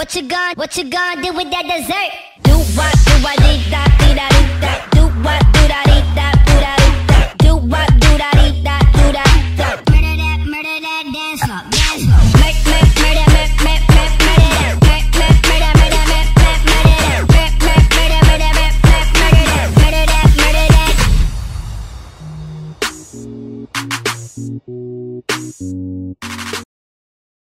What you gon' what you gon' do with that dessert? Do what, do what, dee da, dee da, do da. Do what, do da, dee da, do da, do da. Do what, do da, dee da, do da, dee. Murder that, murder that dance floor, dance floor. Murder, murder, murder, murder, murder, murder that.